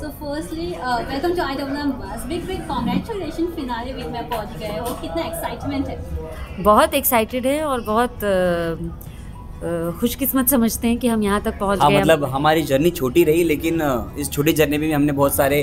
So firstly, uh, welcome to IWM Bus. Big big congratulations finale week में पहुँच गए हो। कितना एक्साइटमेंट है? बहुत एक्साइटेड है और बहुत अ, खुशकिस्मत समझते हैं कि हम यहाँ तक पहुँच हाँ गए मतलब हमारी जर्नी छोटी रही लेकिन इस छोटी जर्नी में भी हमने बहुत सारे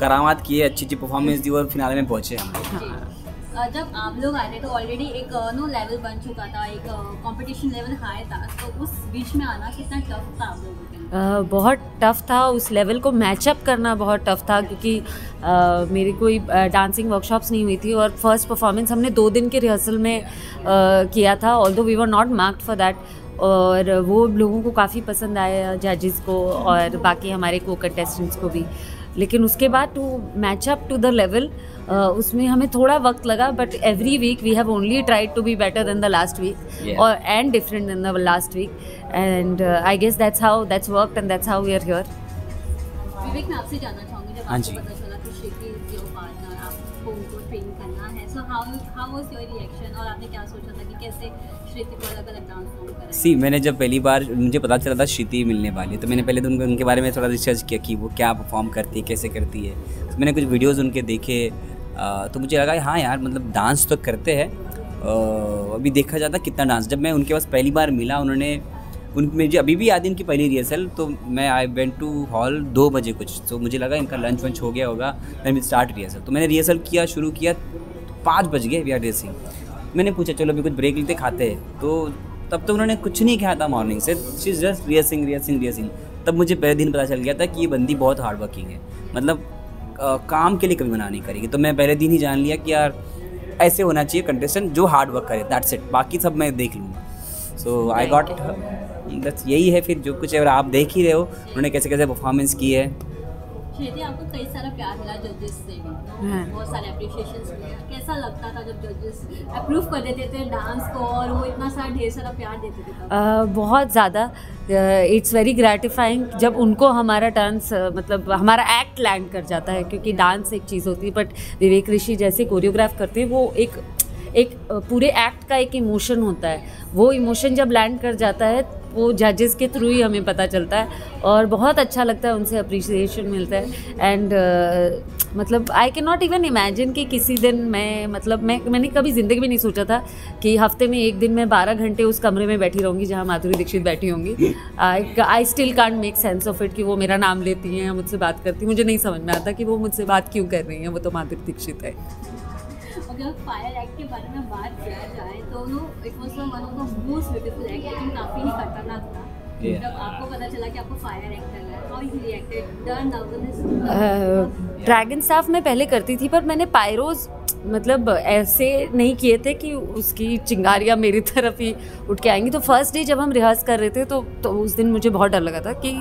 करामात किए अच्छी अच्छी परफॉर्मेंस दी और फिनाले में पहुँचे हम लोग Uh, जब आप लोग आए थे तो ऑलरेडी एक नो लेवल बन चुका था एक कंपटीशन लेवल हाई था। तो उस बीच में आना कितना टफ था आप लोगों के बहुत टफ था। उस लेवल को मैचअप करना बहुत टफ था क्योंकि अ, मेरी कोई डांसिंग वर्कशॉप्स नहीं हुई थी और फ़र्स्ट परफॉर्मेंस हमने दो दिन के रिहर्सल में अ, किया था although we were not marked for that और वो लोगों को काफ़ी पसंद आया जजेस को और बाकी हमारे को कंटेस्टेंट्स को भी। लेकिन उसके बाद to match up to the level उसमें हमें थोड़ा वक्त लगा but every week we have only tried to be better than the last week और and different than the last week and I guess that's how that's work and that's how we are here Vivek मैं आपसे जानना चाहूँगी जब हाँ आपको। पता चला कि इज़ योर पार्टनर आपको उनको ट्रेन करना है so how how was your reaction और आपने क्या सोचा था कि कैसे श्रुति को अलग अलग डांस फॉर्म करें सी मैंने जब पहली बार मुझे पता चला था श्रुति मिलने वाली तो मैंने पहले तो उनके उनके बारे में थोड़ा रिसर्च किया कि वो क्या परफॉर्म करती है कैसे करती है तो मैंने कुछ वीडियोस उनके देखे तो मुझे लगा हाँ यार मतलब डांस तो करते हैं अभी देखा जाता कितना डांस जब मैं उनके पास पहली बार मिला उन्होंने उन मुझे अभी भी याद है इनकी पहली रिहर्सल तो मैं आई वेंट टू हॉल दो बजे कुछ तो मुझे लगा इनका लंच वंच हो गया होगा मैं स्टार्ट रिहर्सल तो मैंने रिहर्सल किया शुरू किया पाँच बज गए वी आर रेसिंग मैंने पूछा चलो अभी कुछ ब्रेक लेते खाते हैं. तो तब तो उन्होंने कुछ नहीं खाया था मॉर्निंग से she is just rehearsing rehearsing rehearsing तब मुझे पहले दिन पता चल गया था कि ये बंदी बहुत हार्ड वर्किंग है। मतलब अ, काम के लिए कभी मना नहीं करेगी। तो मैं पहले दिन ही जान लिया कि यार ऐसे होना चाहिए कंटेस्टेंट जो हार्ड वर्क करे दैट्स इट बाकी सब मैं देख लूँगा। सो आई गॉट बस यही है फिर जो कुछ है और आप देख ही रहे हो उन्होंने कैसे कैसे परफॉर्मेंस की है। श्रुति आपको कई सारा प्यार मिला जजेस से भी। हाँ। बहुत सारे अप्रिशिएशंस कैसा लगता था जब जजेस अप्रूव कर देते थे डांस को और वो इतना सारा ढेर सारा प्यार देते थे तब? बहुत ज़्यादा। इट्स वेरी ग्रेटिफाइंग जब उनको हमारा डांस अ, मतलब हमारा एक्ट लैंड कर जाता है क्योंकि डांस एक चीज़ होती है बट विवेक ऋषि जैसे कोरियोग्राफ करते हैं वो एक एक पूरे एक्ट का एक इमोशन होता है। वो इमोशन जब लैंड कर जाता है वो जजेस के थ्रू ही हमें पता चलता है और बहुत अच्छा लगता है उनसे अप्रिसिएशन मिलता है। एंड uh, मतलब I can not even imagine कि किसी दिन मैं मतलब मैं मैंने कभी ज़िंदगी में नहीं सोचा था कि हफ़्ते में एक दिन मैं बारह घंटे उस कमरे में बैठी रहूँगी जहाँ माधुरी दीक्षित बैठी होंगी। I still can't make sense of it कि वो मेरा नाम लेती हैं मुझसे बात करती मुझे नहीं समझ में आता कि वो मुझसे बात क्यों कर रही हैं वो तो माधुरी दीक्षित है। अगर फायर एक्ट के बारे में बात किया जाए तो no it was one of the most beautiful act लेकिन काफ़ी ही खतरनाक था Yeah. जब आपको पता चला कि आपको फायर एक्ट करना है हाउ यू रिएक्टेड डर नर्वसनेस ड्रैगन स्टाफ मैं पहले करती थी पर मैंने पायरोज मतलब ऐसे नहीं किए थे कि उसकी चिंगारियाँ मेरी तरफ़ ही उठ के आएँगी। तो फ़र्स्ट डे जब हम रिहर्स कर रहे थे तो तो उस दिन मुझे बहुत डर लगा था कि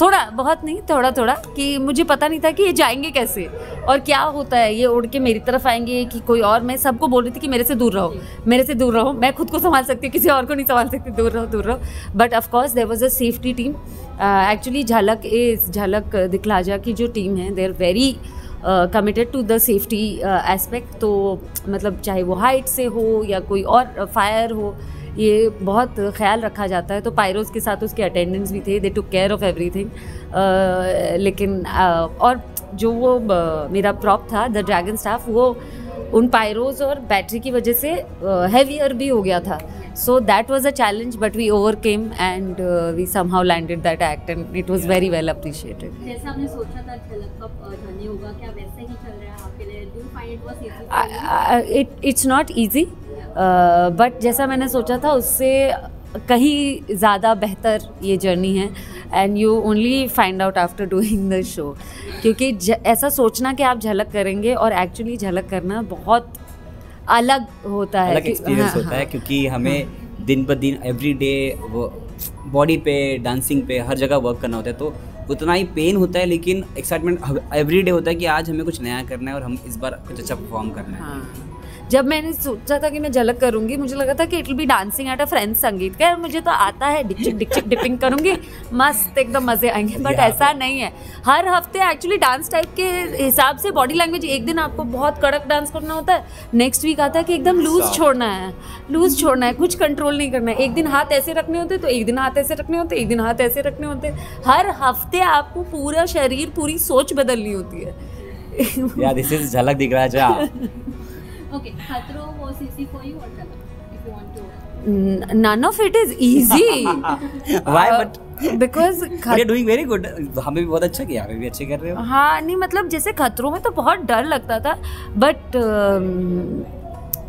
थोड़ा, बहुत नहीं, थोड़ा थोड़ा कि मुझे पता नहीं था कि ये जाएँगे कैसे और क्या होता है। ये उड़ के मेरी तरफ़ आएँगे कि कोई और, मैं सबको बोल रही थी कि मेरे से दूर रहो, मेरे से दूर रहो। मैं खुद को संभाल सकती हूँ, किसी और को नहीं संभाल सकती, दूर रहो दूर रहो। But of course there was a safety team actually Jhalak is Jhalak Dikhla Jaa की जो टीम है they are very committed to the safety aspect तो मतलब चाहे वो हाइट से हो या कोई और फायर हो ये बहुत ख्याल रखा जाता है। तो पायरोज के साथ उसके अटेंडेंस भी थे they took care of everything लेकिन uh, और जो वो uh, मेरा प्रॉप था द ड्रैगन स्टाफ वो उन पायरोज और बैटरी की वजह से हैवियर भी हो गया था। So that was a challenge but we overcame and we somehow landed that act and it was very well appreciated जैसा आपने सोचा था झलक का जर्नी होगा क्या वैसे ही चल रहा है आपके लिए? Do find it was easy it it's not easy but जैसा मैंने सोचा था उससे कहीं ज़्यादा बेहतर ये जर्नी है। And you only find out after doing the show क्योंकि ऐसा सोचना कि आप झलक करेंगे और एक्चुअली झलक करना बहुत अलग होता है अलग एक्सपीरियंस हाँ, होता है हाँ। क्योंकि हमें हाँ, दिन ब दिन एवरी डे वो बॉडी पे डांसिंग पे हर जगह वर्क करना होता है तो उतना ही पेन होता है लेकिन एक्साइटमेंट एवरी डे होता है कि आज हमें कुछ नया करना है और हम इस बार कुछ अच्छा परफॉर्म करना है। हाँ। जब मैंने सोचा था कि मैं झलक करूँगी मुझे लगा था कि it will be dancing at a friend sangeet. का मुझे तो आता है डिचिक डिचिक डिपिंग करूँगी मस्त एकदम मज़े आएँगे बट ऐसा नहीं है। हर हफ़्ते एक्चुअली डांस टाइप के हिसाब से बॉडी लैंग्वेज एक दिन आपको बहुत कड़क डांस करना होता है नेक्स्ट वीक आता है कि एकदम लूज छोड़ना है लूज छोड़ना है कुछ कंट्रोल नहीं करना है। एक दिन हाथ ऐसे रखने होते तो एक दिन हाथ ऐसे रखने होते एक दिन हाथ ऐसे रखने होते हर हफ़्ते आपको पूरा शरीर पूरी सोच बदलनी होती है। या दिस इज़ झलक दिख रहा है Okay, Khatro was easy for you or Jhalak? If you want to. none of it is easy why but because you doing very good हमें भी बहुत अच्छा किया हमें भी अच्छे कर रहे हो हाँ नहीं मतलब जैसे खतरों में तो बहुत डर लगता था but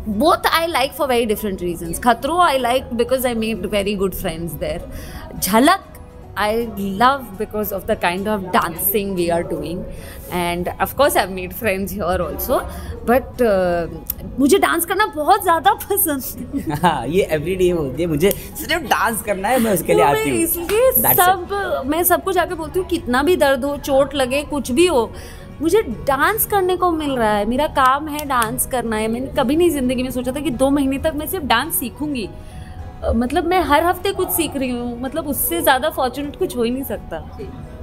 both I like for very different reasons खतरों I like because I made very good friends there Jhalak I love because of the kind of dancing we are doing, and of course I've made friends here also. But uh, मुझे dance करना बहुत ज़्यादा पसंद है। हाँ ये everyday होती है। मुझे सिर्फ़ डांस करना है मैं उसके लिए आती हूँ। इसलिए सब मैं सबको जाके बोलती हूँ कितना भी दर्द हो चोट लगे कुछ भी हो मुझे डांस करने को मिल रहा है। मेरा काम है डांस करना है। मैंने कभी नहीं ज़िंदगी में सोचा था कि दो महीने तक मैं सिर्फ़ डांस सीखूँगी। मतलब मैं हर हफ़्ते कुछ सीख रही हूँ मतलब उससे ज़्यादा फॉर्चुनेट कुछ हो ही नहीं सकता।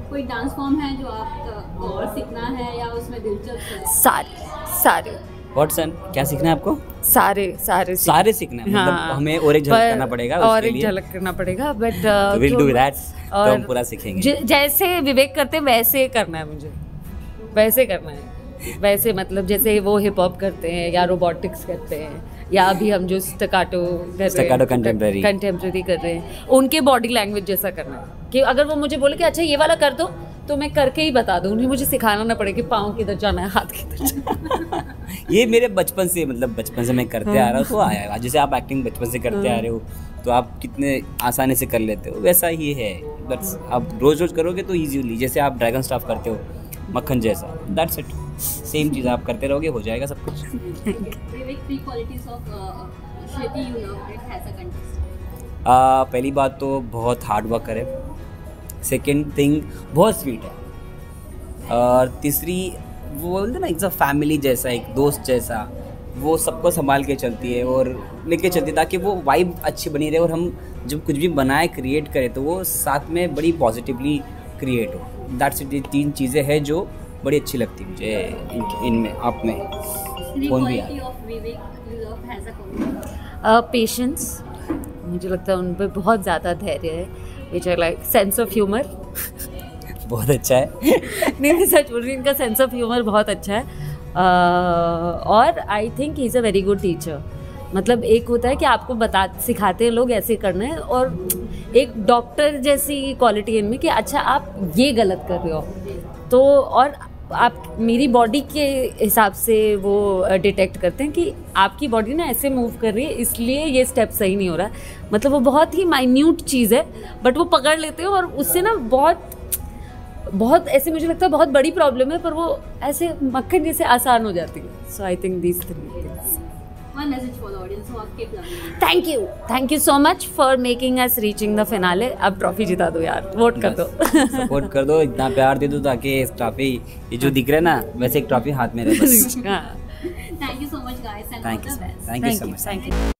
कोई डांस फॉर्म है जो आपको और सीखना है या उसमें दिलचस्प है? सारे सारे। व्हाट सन क्या सीखना है आपको? सारे सारे सीख- सारे सीखना है हाँ, मतलब हाँ, हमें और एक झलक करना पड़ेगा और एक झलक करना पड़ेगा बट विल डू दैट तो हम पूरा सीखेंगे। ज- जैसे विवेक करते हैं वैसे करना है मुझे। वैसे करना है। वैसे मतलब जैसे वो हिप हॉप करते हैं या रोबोटिक्स करते हैं। या अभी हम जो स्टकाटो रहे Staccato कंटेम्प्रेरी कर रहे हैं उनके बॉडी लैंग्वेज जैसा करना है। कि अगर वो मुझे बोले कि अच्छा ये वाला कर दो तो मैं करके ही बता दूँ उन्हें मुझे सिखाना ना पड़े कि पाँव किधर जाना है हाथ किधर जाना ये मेरे बचपन से मतलब बचपन से मैं करते आ रहा हूँ तो आया जैसे आप एक्टिंग बचपन से करते आ रहे हो तो आप कितने आसानी से कर लेते हो वैसा ही है। बस आप रोज रोज करोगे तो ईजीली जैसे आप ड्रैगन स्टाफ करते हो मक्खन जैसा दैट्स इट सेम चीज़ आप करते रहोगे हो जाएगा सब कुछ. आ, पहली बात तो बहुत हार्ड वर्क करे। सेकेंड थिंग बहुत स्वीट है। और तीसरी वो बोलते ना एक फैमिली जैसा एक दोस्त जैसा वो सबको संभाल के चलती है और लेके चलती है ताकि वो वाइब अच्छी बनी रहे और हम जब कुछ भी बनाए क्रिएट करें तो वो साथ में बड़ी पॉजिटिवली क्रिएट हो। दैट्स तीन चीज़ें हैं जो बड़ी अच्छी लगती है मुझे इनमें आप में। कौन भी. पेशेंस मुझे लगता है उन पर बहुत ज़्यादा धैर्य है which are like sense of humour बहुत अच्छा है। नहीं मैं सच बोल रही इनका सेंस ऑफ़ ह्यूमर बहुत अच्छा है। अह, और I think he is a very good teacher मतलब एक होता है कि आपको बता सिखाते हैं लोग ऐसे करना है और एक डॉक्टर जैसी क्वालिटी इनमें कि अच्छा आप ये गलत कर रहे हो। तो और आप मेरी बॉडी के हिसाब से वो डिटेक्ट करते हैं कि आपकी बॉडी ना ऐसे मूव कर रही है, इसलिए ये स्टेप सही नहीं हो रहा है। मतलब वो बहुत ही माइन्यूट चीज़ है बट वो पकड़ लेते हो और उससे ना बहुत बहुत ऐसे मुझे लगता है बहुत बड़ी प्रॉब्लम है, पर वो ऐसे मक्खन जैसे आसान हो जाती है। So I think this three One message for the audience who are keep loving. Thank you thank you so much for making us reaching the finale अब ट्रॉफी जिता दो यार. वोट कर दो. वोट कर दो. इतना प्यार दे दो ताकि इस ट्रॉफी ये जो दिख रहा है ना वैसे एक ट्रॉफी हाथ में रहे बस। You so much guys much guys and thank you. Thank you so much thank you